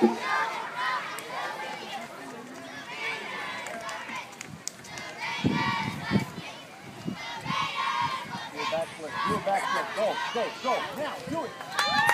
Go, go, go. Now, do it.